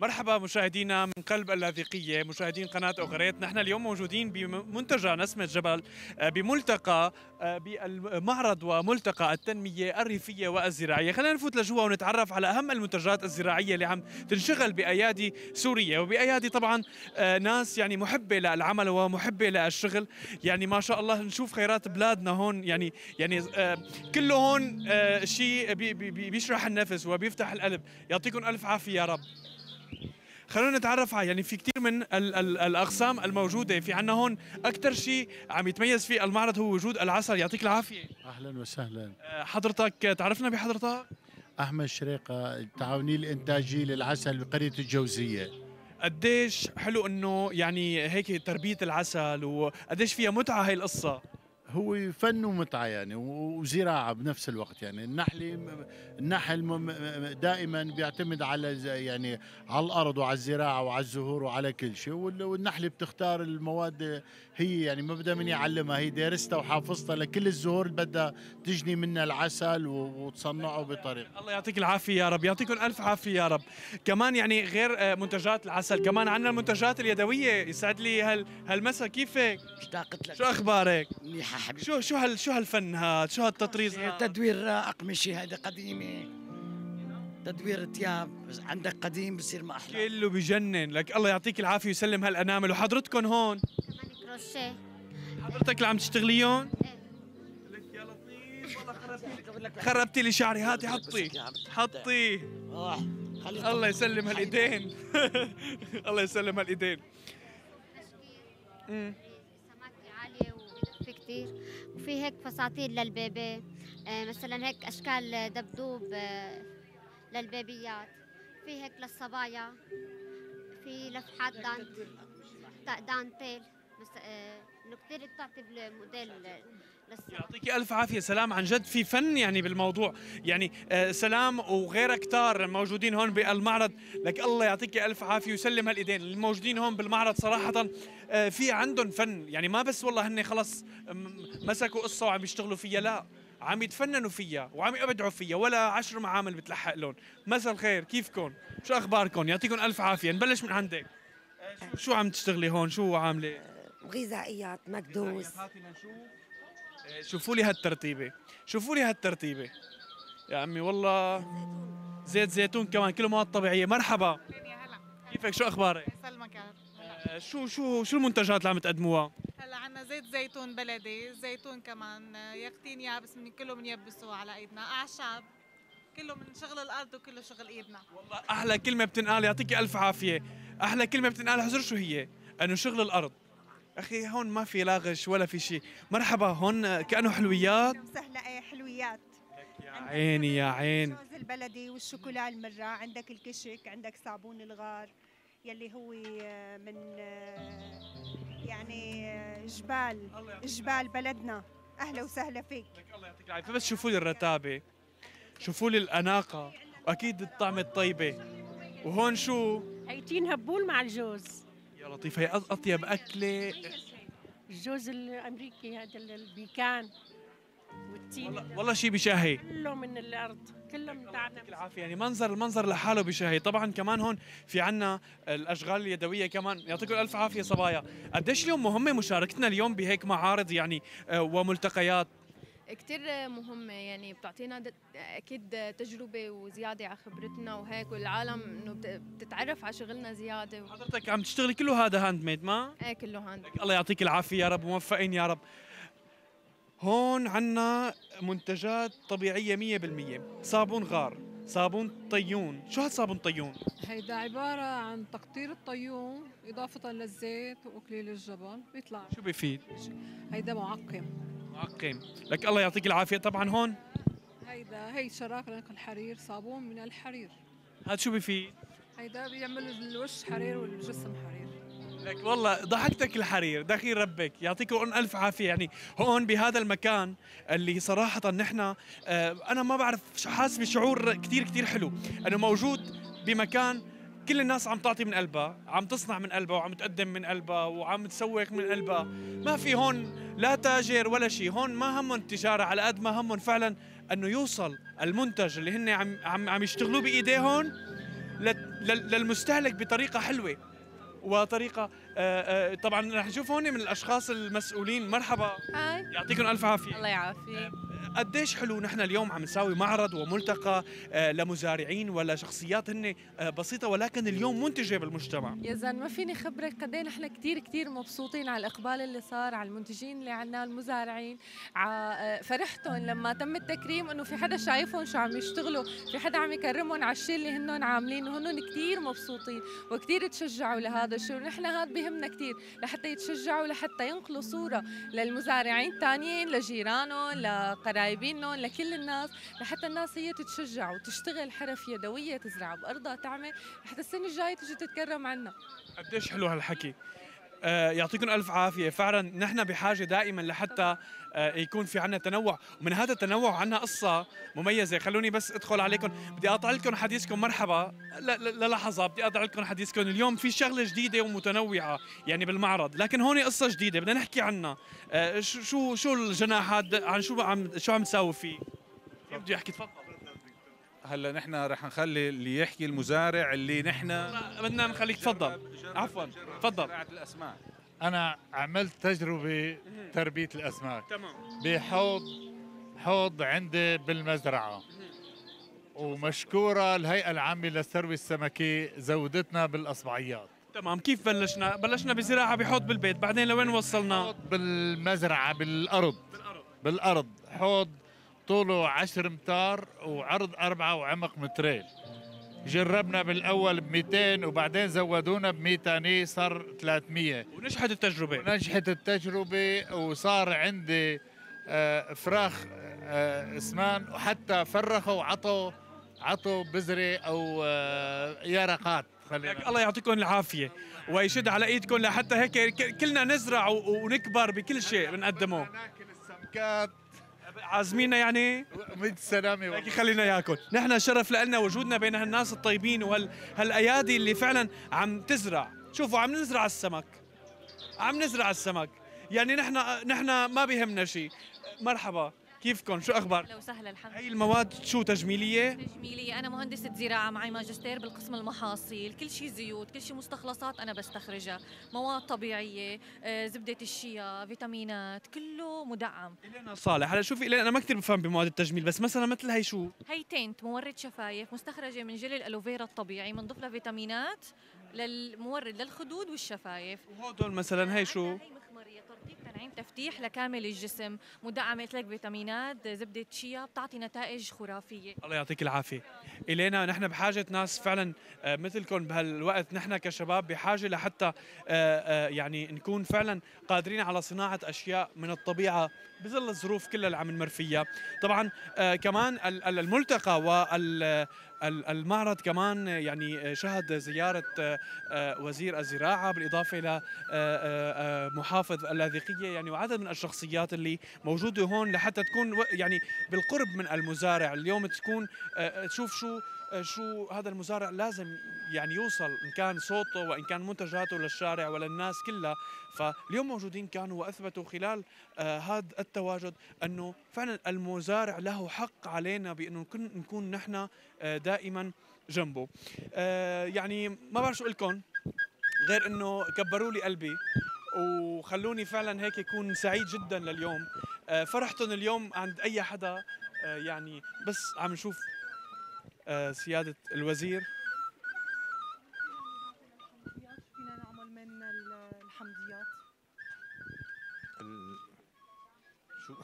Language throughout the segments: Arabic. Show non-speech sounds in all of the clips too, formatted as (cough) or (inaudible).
مرحبا مشاهدينا من قلب اللاذقية مشاهدين قناة أغريت نحن اليوم موجودين بمنتجع نسمة جبل آه، بملتقى آه، بالمعرض وملتقى التنمية الريفية والزراعية. خلينا نفوت لجوا ونتعرف على أهم المنتجات الزراعية اللي عم تنشغل بأيادي سورية. وبأيادي طبعا آه، ناس يعني محبة للعمل ومحبة للشغل. يعني ما شاء الله نشوف خيرات بلادنا هون. يعني يعني كله هون شيء بيشرح النفس وبيفتح القلب. يعطيكم ألف عافية يا رب. خلونا نتعرف على يعني في كثير من ال ال الأقسام الموجودة. في عنا هون أكثر شيء عم يتميز فيه المعرض هو وجود العسل. يعطيك العافية. أهلا وسهلا. آه، حضرتك تعرفنا بحضرتك؟ أحمد شريقة التعاوني الإنتاجي للعسل بقرية الجوزية. قديش حلو إنه يعني هيك تربية العسل وقديش فيها متعة هي القصة؟ هو فن ومتعة يعني وزراعة بنفس الوقت يعني. النحل النحل دائما بيعتمد على يعني على الأرض وعلى الزراعة وعلى الزهور وعلى كل شيء. والنحل بتختار المواد هي يعني ما بدها من يعلمها هي دارستها وحافظتها لكل الزهور اللي بدها تجني منها العسل وتصنعه بطريقة. الله يعطيك العافية يا رب. يعطيكم ألف عافية يا رب. كمان يعني غير آه، منتجات العسل كمان عندنا المنتجات اليدوية. يسعد لي هال هالمسا كيفك؟ اشتاقت لك. شو أخبارك؟ منيحة. حبيبي شو شو هال شو هالفن هذا شو هالتطريز؟ هاد تدوير أقمشة هذا قديمة تدوير ثياب عندك قديم بصير ما أحلى. كله بجنن. لك الله يعطيك العافية ويسلم هالأنامل. وحضرتكم هون؟ كمان كروشيه. حضرتك اللي عم تشتغليون؟ إيه. لك يا لطيف والله خربتي لي شعري. هاتي حطي. حطي. (laughs) الله يسلم هالإيدين. الله يسلم هالإيدين. وفي كثير وفي هيك فساتين للبيبي آه، مثلا هيك أشكال دبدوب آه، للبيبيات في هيك للصبايا في لفحات دانتيل دانتيل بس آه، إنه كثير بتعطي الموديل يعطيك ألف عافية. سلام عن جد. في فن يعني بالموضوع. يعني آه سلام وغيرك كتار موجودين هون بالمعرض. لك الله يعطيك ألف عافية ويسلم هالإيدين. الموجودين هون بالمعرض صراحة آه في عندهم فن. يعني ما بس والله هن خلص مسكوا قصة وعم يشتغلوا فيها. لا عم يتفننوا فيها وعم يبدعوا فيها. ولا عشر معامل بتلحق لهم. مساء الخير. كيفكم؟ شو أخباركم؟ يعطيكم ألف عافية. نبلش من عندك. شو؟ عم تشتغلي هون؟ شو عاملة؟ غذائيات مكدوس. شوفوا لي هالترتيبة. شوفوا لي هالترتيبة. يا عمي والله زيت زيتون كمان كله مواد طبيعيه مرحبا. كيفك؟ شو أخبارك؟ سلمك آه شو شو شو المنتجات اللي عم تقدموها؟ هلا عندنا زيت زيتون بلدي زيتون كمان. يقطين يابس من كله بنيبسه على إيدنا. أعشاب كله من شغل الأرض وكله شغل إيدنا. والله أحلى كلمة بتنقال يعطيك ألف عافية. أحلى كلمة بتنقال حزر شو هي؟ أنه شغل الأرض. أخي هون ما في لاغش ولا في شيء مرحبا هون كأنه حلويات. سهلة إيه حلويات. يا عيني يا عين. الجوز البلدي والشوكولا المرة. عندك الكشك عندك صابون الغار يلي هو من يعني جبال جبال بلدنا. أهلا وسهلا فيك. الله يعطيك العافية. بس شوفوا لي الرتابة. شوفوا لي الأناقة. واكيد الطعمه الطيبة. وهون شو؟ هيتين هبول مع الجوز. يا لطيف هي أطيب أكلة؟ الجوز الأمريكي هذا البيكان والتين. والله, والله شيء بشهي كله من الأرض كله من تعنا العافية. يعني منظر المنظر لحاله بشهي طبعا كمان هون في عنا الأشغال اليدوية كمان. يعطيكم ألف عافية صبايا. قديش اليوم مهمة مشاركتنا اليوم بهيك معارض يعني آه، وملتقيات؟ كتير مهمة يعني بتعطينا أكيد تجربة وزيادة على خبرتنا وهيك والعالم إنه بتتعرف على شغلنا زيادة. حضرتك عم تشتغلي كله هذا handmade ما؟ إيه كله handmade الله يعطيك العافية يا رب موفقين يا رب. هون عنا منتجات طبيعية 100% صابون غار صابون طيون. شو هاد صابون طيون؟ هيدا عبارة عن تقطير الطيون إضافة للزيت وأكليل الجبل بيطلع. شو بيفيد؟ هيدا معقم. معقم. لك الله يعطيك العافية. طبعا هون؟ هيدا هي شراكة الحرير صابون من الحرير. هذا شو بفيد؟ هيدا بيعمل الوش حرير والجسم حرير. لك والله ضحكتك الحرير. دخيل ربك يعطيكم ألف عافية. يعني هون بهذا المكان اللي صراحة نحن آه أنا ما بعرف حاسس بشعور كثير كثير حلو. أنه موجود بمكان كل الناس عم تعطي من قلبها عم تصنع من قلبها وعم تقدم من قلبها وعم تسوق من قلبها. ما في هون لا تاجر ولا شيء هون ما همهم التجارة على قد ما همهم فعلا أنه يوصل المنتج اللي هن عم عم, عم يشتغلوه لل- للمستهلك بطريقة حلوة وطريقة آه، آه، طبعا رح نشوف هون من الأشخاص المسؤولين. مرحبا. هاي. يعطيكم ألف عافية. الله يعافيك. قديش حلو نحن اليوم عم نساوي معرض وملتقى آه، لمزارعين ولا شخصيات هن آه، بسيطة ولكن اليوم منتجة بالمجتمع. يا زلمة ما فيني خبرك قد إيه نحن كثير كثير مبسوطين على الإقبال اللي صار على المنتجين اللي عنا المزارعين. ع... فرحتهم لما تم التكريم إنه في حدا شايفهم شو عم يشتغلوا في حدا عم يكرمهم على الشيء اللي هنن عاملينه هنن كثير مبسوطين وكثير تشجعوا لهذا الشيء ونحن هذا بهمنا كثير لحتى يتشجعوا لحتى ينقلوا صورة للمزارعين الثانيين لجيرانهم لقرايبينهم لكل الناس لحتى الناس هي تتشجع وتشتغل حرف يدوية تزرع بأرضها تعمل لحتى السنة الجاية تجي تتكرم عنا. قديش حلو هالحكي؟ يعطيكم ألف عافية. فعلا نحن بحاجة دائما لحتى آه، يكون في عنا تنوع. ومن هذا التنوع عنا قصة مميزة. خلوني بس أدخل عليكم. بدي أقطع لكم حديثكم. مرحبا. للحظه بدي أقطع لكم حديثكم. اليوم في شغلة جديدة ومتنوعة يعني بالمعرض. لكن هون قصة جديدة. بدنا نحكي عنها. آه، شو شو الجناح عن شو عم شو عم تساوي فيه؟ كيف بده يحكي تفضل. هلا نحن رح نخلي اللي يحكي المزارع اللي نحن بدنا نخليك تفضل. عفوا تفضل. الأسماك. أنا عملت تجربة تربية الأسماك. تمام. بحوض حوض عندي بالمزرعة. ومشكورة الهيئة العامة للثروة السمكية زودتنا بالأصبعيات. تمام كيف بلشنا؟ بلشنا بزراعة بحوض بالبيت بعدين لوين وصلنا؟ بالمزرعة بالأرض. بالأرض. حوض طوله 10 امتار وعرض أربعة وعمق مترين. جربنا بالأول ب 200 وبعدين زودونا ب 100 ثاني صار 300 ونجحت التجربة. ونجحت التجربة وصار عندي آه، فراخ آه، اسمان وحتى فرخوا وعطوا عطوا بذرة أو آه، يرقات. خلينا الله يعطيكم العافية. ويشد على إيدكم لحتى هيك كلنا نزرع ونكبر بكل شيء بنقدمه. السمكات. عازمينا يعني؟ بالسلامه هيك خلينا ياكل نحن شرف لنا وجودنا بين هالناس الطيبين وهالايادي اللي فعلا عم تزرع. شوفوا عم نزرع السمك. عم نزرع السمك. يعني نحن نحن ما بيهمنا شيء. مرحبا. كيفكم؟ شو أخبار؟ أهلا وسهلا الحمد هي المواد شو تجميلية؟ تجميلية. أنا مهندسة زراعة معي ماجستير بالقسم المحاصيل كل شيء زيوت كل شيء مستخلصات أنا بستخرجها. مواد طبيعية آه، زبدة الشيا فيتامينات كله مدعم. أنا صالح. هلا شوفي إلي أنا ما كثير بفهم بمواد التجميل بس مثلا مثل هي شو؟ هي تنت مورد شفايف مستخرجة من جل الألوفيرا الطبيعي بنضيف لها فيتامينات للمورد للخدود والشفايف. وهدول مثلا هي شو؟ هي تنعيم تفتيح لكامل الجسم مدعمة لك فيتامينات زبدة شيا بتعطي نتائج خرافية. الله يعطيك العافية. إلينا نحن بحاجة ناس فعلا آه، مثلكم بهالوقت نحن كشباب بحاجة لحتى آه، آه، يعني نكون فعلا قادرين على صناعة أشياء من الطبيعة بظل الظروف كلها اللي عم نمر فيها. طبعا كمان ال- ال- الملتقى وال ال- المعرض كمان يعني شهد زيارة آه، آه، وزير الزراعة بالإضافة إلى آه، محافظ اللاذقية يعني وعدد من الشخصيات اللي موجودة هون لحتى تكون يعني بالقرب من المزارع. اليوم تكون تشوف شو شو هذا المزارع لازم يعني يوصل إن كان صوته وإن كان منتجاته للشارع وللناس كلها. فاليوم موجودين كانوا وأثبتوا خلال آه، هذا التواجد أنه فعلا المزارع له حق علينا بأنه نكون نحن آه، دائما جنبه. آه، يعني ما بعرف شو لكم غير أنه كبروا لي قلبي وخلوني فعلا هيك يكون سعيد جدا لليوم. آه، فرحتهم اليوم عند أي حدا آه، يعني بس عم نشوف آه، سيادة الوزير. فينا نعمل من ال- الحمضيات ال- شو؟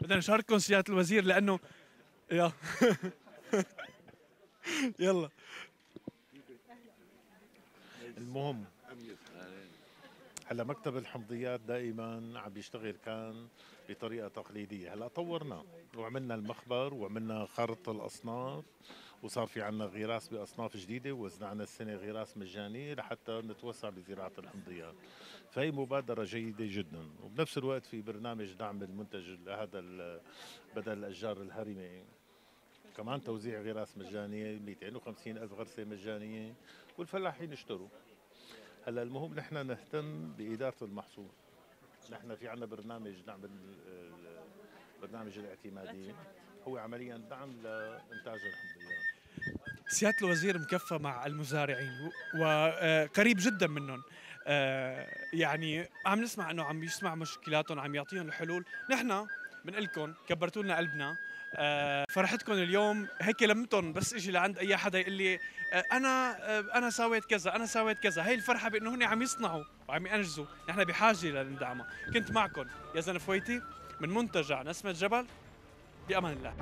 بدنا نشارككم سيادة الوزير لأنه يا. (laughs) يلا. المهم هلا مكتب الحمضيات دائما عم بيشتغل كان بطريقة تقليدية. هلا طورنا. وعملنا المخبر وعملنا خرط الأصناف وصار في عنا غراس بأصناف جديدة ووزعنا السنة غراس مجانية لحتى نتوسع بزراعة الحمضيات. فهي مبادرة جيدة جدا. وبنفس الوقت في برنامج دعم المنتج هذا بدل الأشجار الهرمة. كمان توزيع غراس مجانية 250 ألف غرسه مجانية والفلاحين اشتروا. هلا المهم نحن نهتم بإدارة المحصول. نحن في عنا برنامج دعم ال- ال- البرنامج الاعتمادي هو عمليا دعم لإنتاج الحمضيات. سيادة الوزير مكفى مع المزارعين وقريب جدا منهم. آه، يعني عم نسمع إنه عم يسمع مشكلاتهم عم يعطيهم الحلول. نحن بنقول لكم كبرتوا لنا قلبنا. آه، فرحتكم اليوم. هيك لمتهم بس إجي لعند أي حدا يقول لي آه، أنا أنا سويت كذا أنا سويت كذا. هي الفرحة بأنه هن عم يصنعوا. وعم ينجزوا نحن بحاجة للدعم كنت معكم يا زنفويتي من منتجع نسمة جبل. بأمان الله.